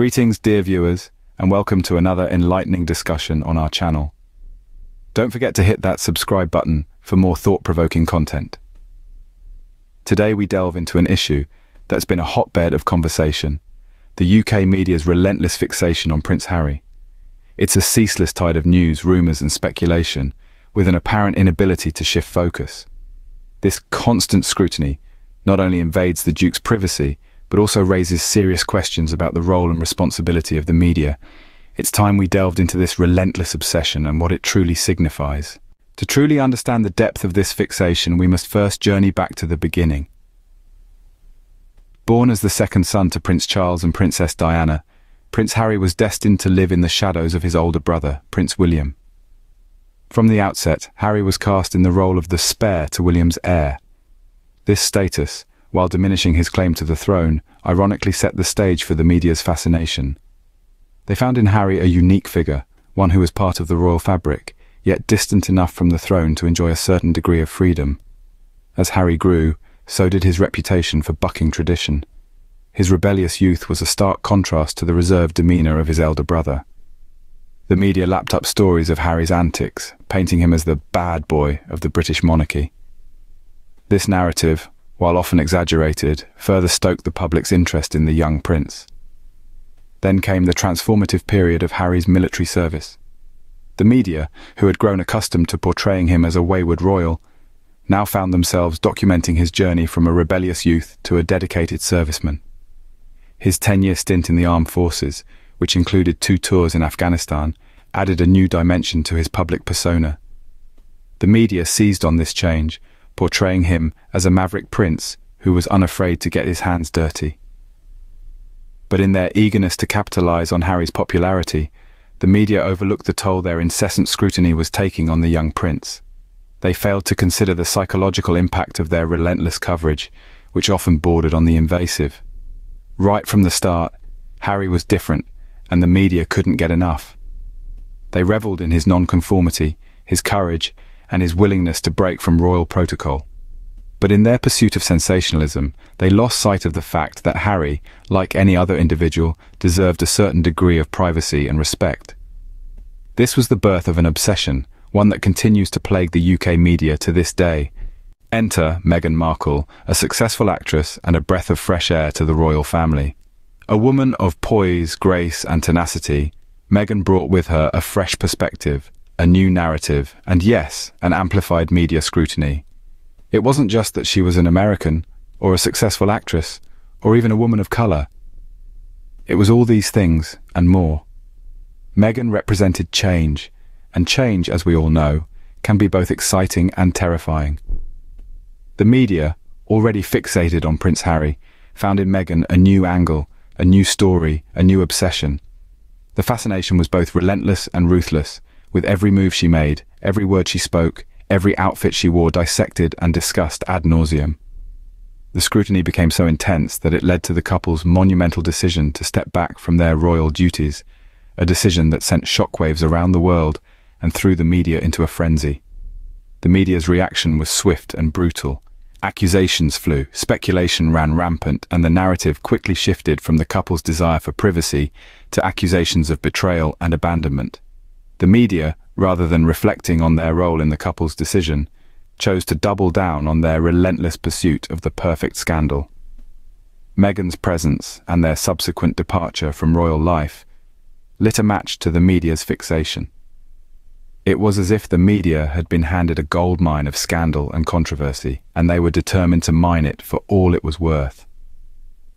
Greetings, dear viewers, and welcome to another enlightening discussion on our channel. Don't forget to hit that subscribe button for more thought-provoking content. Today we delve into an issue that's been a hotbed of conversation, the UK media's relentless fixation on Prince Harry. It's a ceaseless tide of news, rumours and speculation, with an apparent inability to shift focus. This constant scrutiny not only invades the Duke's privacy, but also raises serious questions about the role and responsibility of the media. It's time we delved into this relentless obsession and what it truly signifies. To truly understand the depth of this fixation, we must first journey back to the beginning. Born as the second son to Prince Charles and Princess Diana, Prince Harry was destined to live in the shadows of his older brother, Prince William. From the outset, Harry was cast in the role of the spare to William's heir. This status, while diminishing his claim to the throne, ironically set the stage for the media's fascination. They found in Harry a unique figure, one who was part of the royal fabric, yet distant enough from the throne to enjoy a certain degree of freedom. As Harry grew, so did his reputation for bucking tradition. His rebellious youth was a stark contrast to the reserved demeanour of his elder brother. The media lapped up stories of Harry's antics, painting him as the bad boy of the British monarchy. This narrative, while often exaggerated, further stoked the public's interest in the young prince. Then came the transformative period of Harry's military service. The media, who had grown accustomed to portraying him as a wayward royal, now found themselves documenting his journey from a rebellious youth to a dedicated serviceman. His 10-year stint in the armed forces, which included two tours in Afghanistan, added a new dimension to his public persona. The media seized on this change portraying him as a maverick prince who was unafraid to get his hands dirty. But in their eagerness to capitalize on Harry's popularity, the media overlooked the toll their incessant scrutiny was taking on the young prince. They failed to consider the psychological impact of their relentless coverage, which often bordered on the invasive. Right from the start, Harry was different, and the media couldn't get enough. They revelled in his nonconformity, his courage, and his willingness to break from royal protocol. But in their pursuit of sensationalism, they lost sight of the fact that Harry, like any other individual, deserved a certain degree of privacy and respect. This was the birth of an obsession, one that continues to plague the UK media to this day. Enter Meghan Markle, a successful actress and a breath of fresh air to the royal family. A woman of poise, grace and tenacity, Meghan brought with her a fresh perspective, a new narrative, and yes, an amplified media scrutiny. It wasn't just that she was an American, or a successful actress, or even a woman of colour. It was all these things, and more. Meghan represented change, and change, as we all know, can be both exciting and terrifying. The media, already fixated on Prince Harry, found in Meghan a new angle, a new story, a new obsession. The fascination was both relentless and ruthless, with every move she made, every word she spoke, every outfit she wore dissected and discussed ad nauseum. The scrutiny became so intense that it led to the couple's monumental decision to step back from their royal duties, a decision that sent shockwaves around the world and threw the media into a frenzy. The media's reaction was swift and brutal. Accusations flew, speculation ran rampant, and the narrative quickly shifted from the couple's desire for privacy to accusations of betrayal and abandonment. The media, rather than reflecting on their role in the couple's decision, chose to double down on their relentless pursuit of the perfect scandal. Meghan's presence and their subsequent departure from royal life lit a match to the media's fixation. It was as if the media had been handed a gold mine of scandal and controversy, and they were determined to mine it for all it was worth.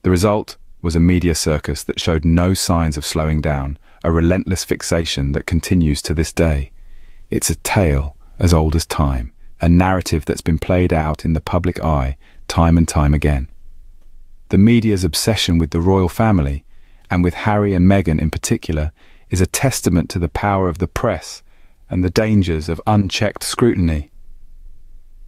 The result was a media circus that showed no signs of slowing down, a relentless fixation that continues to this day. It's a tale as old as time, a narrative that's been played out in the public eye time and time again. The media's obsession with the royal family, and with Harry and Meghan in particular, is a testament to the power of the press and the dangers of unchecked scrutiny.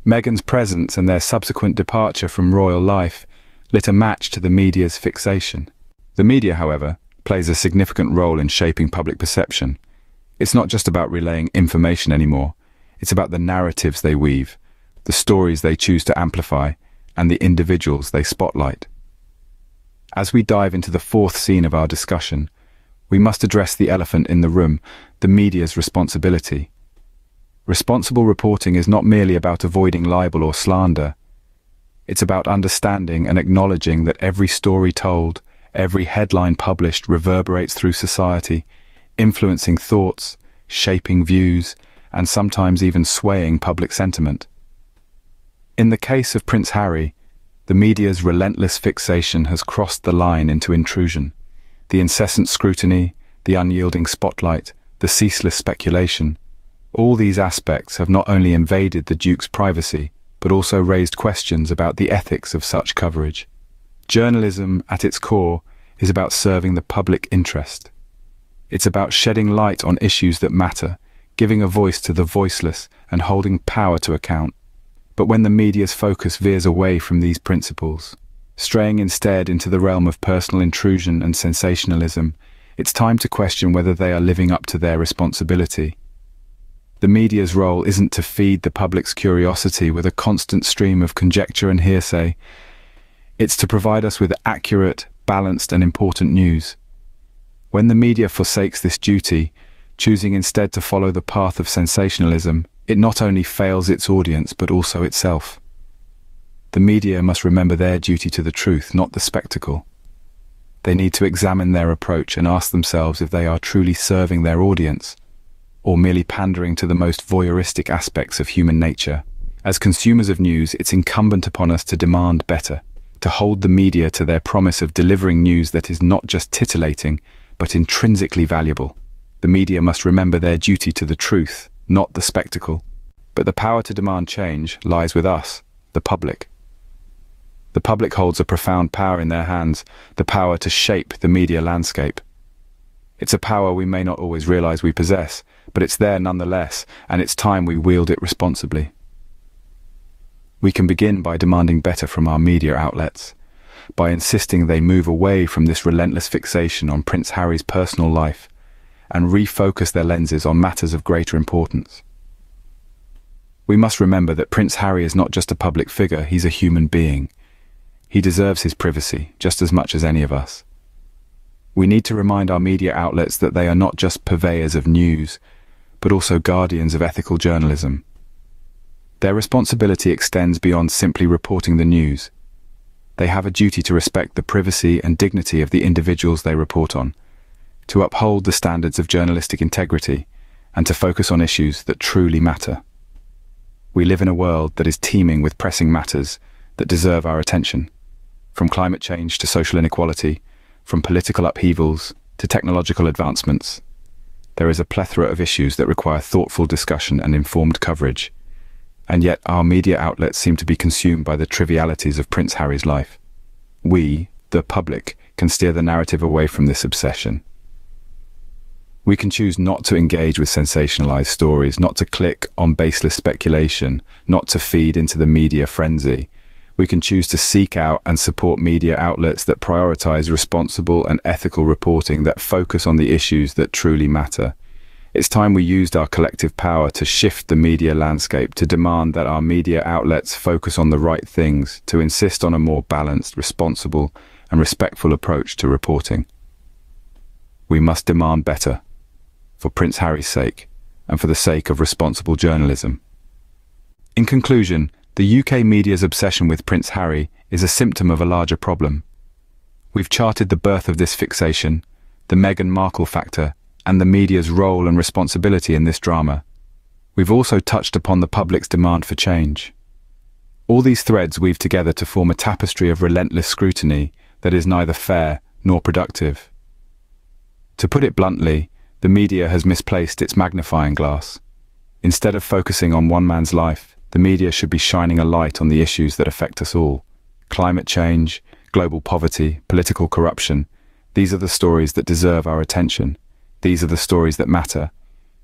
Meghan's presence and their subsequent departure from royal life lit a match to the media's fixation. The media, however, plays a significant role in shaping public perception. It's not just about relaying information anymore, it's about the narratives they weave, the stories they choose to amplify, and the individuals they spotlight. As we dive into the fourth scene of our discussion, we must address the elephant in the room, the media's responsibility. Responsible reporting is not merely about avoiding libel or slander. It's about understanding and acknowledging that every story told, every headline published reverberates through society, influencing thoughts, shaping views, and sometimes even swaying public sentiment. In the case of Prince Harry, the media's relentless fixation has crossed the line into intrusion. The incessant scrutiny, the unyielding spotlight, the ceaseless speculation, all these aspects have not only invaded the Duke's privacy, but also raised questions about the ethics of such coverage. Journalism, at its core, is about serving the public interest. It's about shedding light on issues that matter, giving a voice to the voiceless, and holding power to account. But when the media's focus veers away from these principles, straying instead into the realm of personal intrusion and sensationalism, it's time to question whether they are living up to their responsibility. The media's role isn't to feed the public's curiosity with a constant stream of conjecture and hearsay. It's to provide us with accurate, balanced and important news. When the media forsakes this duty, choosing instead to follow the path of sensationalism, it not only fails its audience but also itself. The media must remember their duty to the truth, not the spectacle. They need to examine their approach and ask themselves if they are truly serving their audience, or merely pandering to the most voyeuristic aspects of human nature. As consumers of news, it's incumbent upon us to demand better, to hold the media to their promise of delivering news that is not just titillating, but intrinsically valuable. The media must remember their duty to the truth, not the spectacle. But the power to demand change lies with us, the public. The public holds a profound power in their hands, the power to shape the media landscape. It's a power we may not always realize we possess, but it's there nonetheless, and it's time we wield it responsibly. We can begin by demanding better from our media outlets, by insisting they move away from this relentless fixation on Prince Harry's personal life and refocus their lenses on matters of greater importance. We must remember that Prince Harry is not just a public figure, he's a human being. He deserves his privacy just as much as any of us. We need to remind our media outlets that they are not just purveyors of news, but also guardians of ethical journalism. Their responsibility extends beyond simply reporting the news. They have a duty to respect the privacy and dignity of the individuals they report on, to uphold the standards of journalistic integrity, and to focus on issues that truly matter. We live in a world that is teeming with pressing matters that deserve our attention, from climate change to social inequality, from political upheavals to technological advancements. There is a plethora of issues that require thoughtful discussion and informed coverage, and yet our media outlets seem to be consumed by the trivialities of Prince Harry's life. We, the public, can steer the narrative away from this obsession. We can choose not to engage with sensationalized stories, not to click on baseless speculation, not to feed into the media frenzy. We can choose to seek out and support media outlets that prioritize responsible and ethical reporting that focus on the issues that truly matter. It's time we used our collective power to shift the media landscape, to demand that our media outlets focus on the right things, to insist on a more balanced, responsible, and respectful approach to reporting. We must demand better for Prince Harry's sake and for the sake of responsible journalism. In conclusion, the UK media's obsession with Prince Harry is a symptom of a larger problem. We've charted the birth of this fixation, the Meghan Markle factor, and the media's role and responsibility in this drama. We've also touched upon the public's demand for change. All these threads weave together to form a tapestry of relentless scrutiny that is neither fair nor productive. To put it bluntly, the media has misplaced its magnifying glass. Instead of focusing on one man's life, the media should be shining a light on the issues that affect us all. Climate change, global poverty, political corruption. These are the stories that deserve our attention. These are the stories that matter.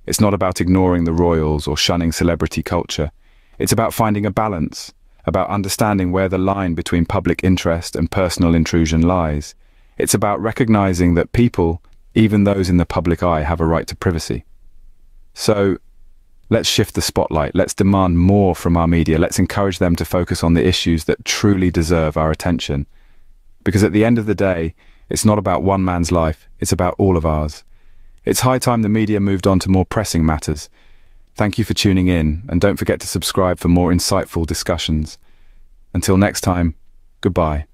It's not about ignoring the royals or shunning celebrity culture. It's about finding a balance, about understanding where the line between public interest and personal intrusion lies. It's about recognizing that people, even those in the public eye have a right to privacy. So let's shift the spotlight. Let's demand more from our media. Let's encourage them to focus on the issues that truly deserve our attention. Because at the end of the day, it's not about one man's life, it's about all of ours. It's high time the media moved on to more pressing matters. Thank you for tuning in, and don't forget to subscribe for more insightful discussions. Until next time, goodbye.